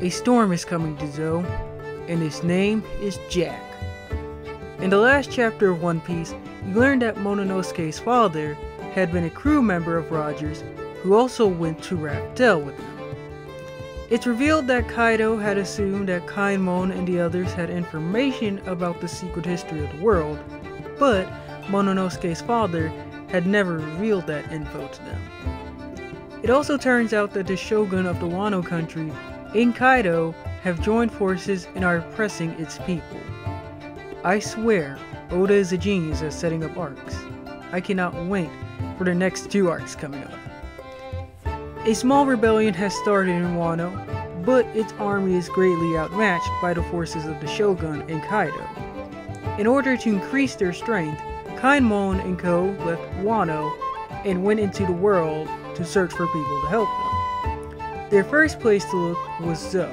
a storm is coming to Zou, and its name is Jack. In the last chapter of One Piece, you learned that Momonosuke's father had been a crew member of Roger's who also went to Raftel with him. It's revealed that Kaido had assumed that Kaimon and the others had information about the secret history of the world, but Momonosuke's father had never revealed that info to them. It also turns out that the shogun of the Wano country and Kaido have joined forces and are oppressing its people. I swear, Oda is a genius at setting up arcs. I cannot wait for the next two arcs coming up. A small rebellion has started in Wano, but its army is greatly outmatched by the forces of the Shogun and Kaido. In order to increase their strength, Kaimon and Co. left Wano and went into the world to search for people to help them. Their first place to look was Zou.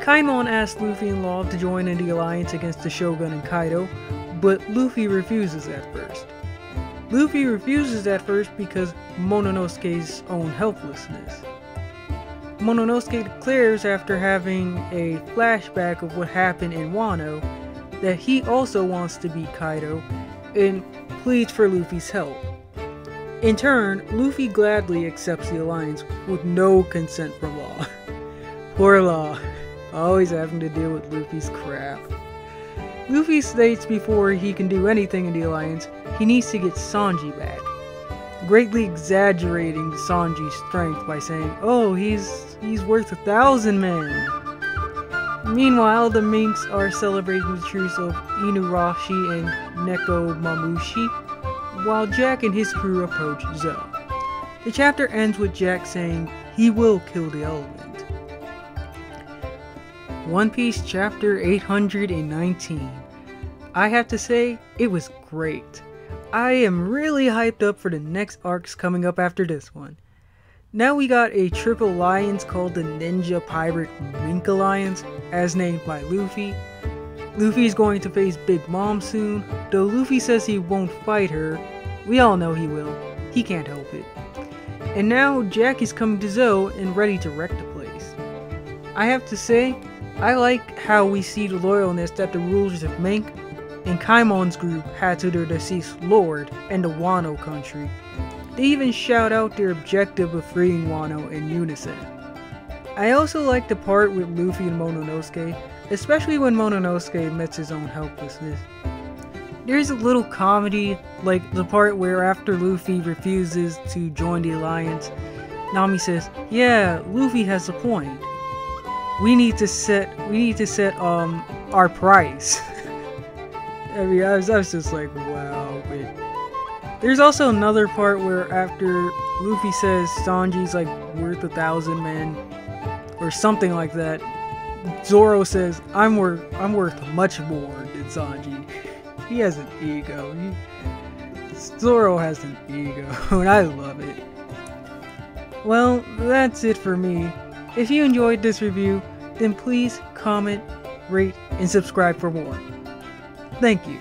Kaimon asked Luffy and Law to join in the alliance against the Shogun and Kaido, but Luffy refuses at first. Luffy refuses at first because Momonosuke's own helplessness. Momonosuke declares after having a flashback of what happened in Wano that he also wants to beat Kaido and pleads for Luffy's help. In turn, Luffy gladly accepts the alliance with no consent from Law. Poor Law, always having to deal with Luffy's crap. Luffy states before he can do anything in the alliance, he needs to get Sanji back, greatly exaggerating Sanji's strength by saying, "Oh, he's he's worth a thousand men." Meanwhile, the Minks are celebrating the truce of Inuarashi and Nekomamushi, while Jack and his crew approach Zou. The chapter ends with Jack saying he will kill the elephant. One Piece chapter 819. I have to say, it was great. I am really hyped up for the next arcs coming up after this one. Now we got a triple alliance called the Ninja Pirate Mink Alliance, as named by Luffy. Luffy is going to face Big Mom soon, though Luffy says he won't fight her. We all know he will. He can't help it. And now Jack is coming to Zou and ready to wreck the place. I have to say, I like how we see the loyalness that the rulers of Mink and Kaimon's group had to their deceased lord and the Wano country. They even shout out their objective of freeing Wano in unison. I also like the part with Luffy and Momonosuke, especially when Momonosuke admits his own helplessness. There's a little comedy, like the part where after Luffy refuses to join the alliance, Nami says, "Yeah, Luffy has a point. We need to set we need to set um our price." I mean, I was, I was just like, wow. But there's also another part where after Luffy says Sanji's like worth a thousand men, or something like that, Zoro says, "I'm worth I'm worth much more than Sanji." He has an ego. He, Zoro has an ego, and I love it. Well, that's it for me. If you enjoyed this review, then please comment, rate, and subscribe for more. Thank you.